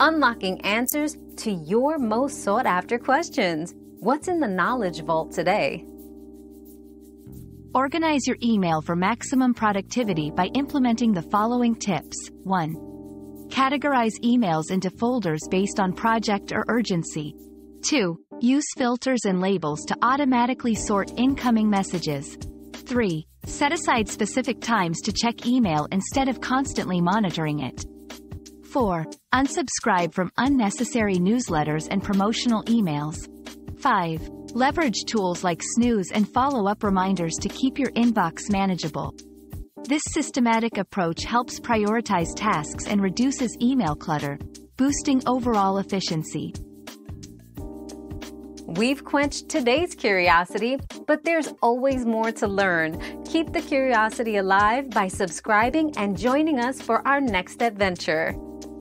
unlocking answers to your most sought after questions. What's in the Knowledge Vault today? Organize your email for maximum productivity by implementing the following tips. 1. Categorize emails into folders based on project or urgency. 2. Use filters and labels to automatically sort incoming messages. 3. Set aside specific times to check email instead of constantly monitoring it. 4. Unsubscribe from unnecessary newsletters and promotional emails. 5. Leverage tools like snooze and follow-up reminders to keep your inbox manageable. This systematic approach helps prioritize tasks and reduces email clutter, boosting overall efficiency. We've quenched today's curiosity, but there's always more to learn. Keep the curiosity alive by subscribing and joining us for our next adventure.